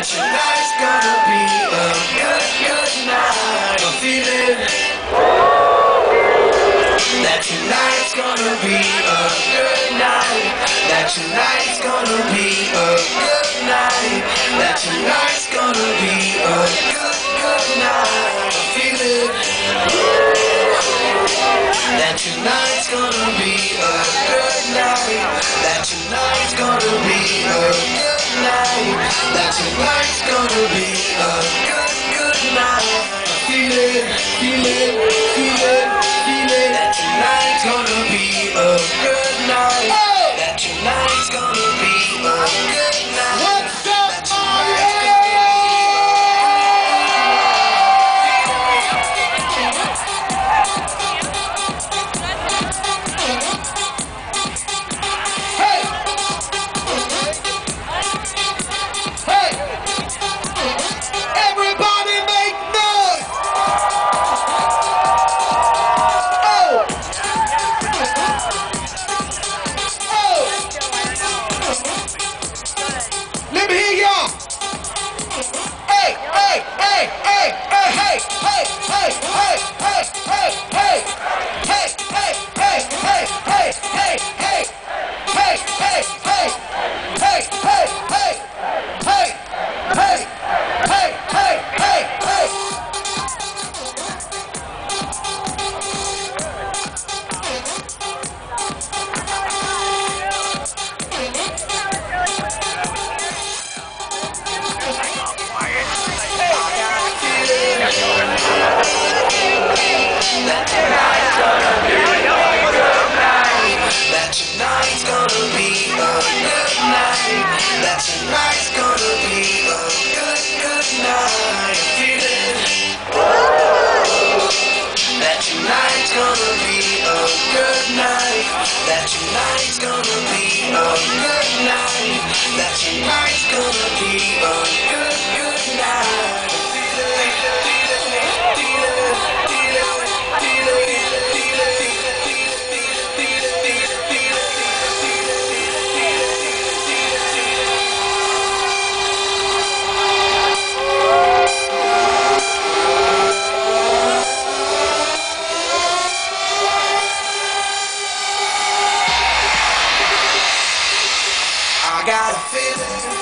that tonight's gonna be a good, good night. I'm feeling that tonight's gonna be a good night. That tonight's gonna be a good night. That tonight's gonna be a good, good night. I'm feeling that tonight's gonna be a good night. That tonight's gonna be a good night. That tonight's gonna be a good, good night. Feel it, feel it. hey, hey, hey, hey. Yeah. I got a feeling.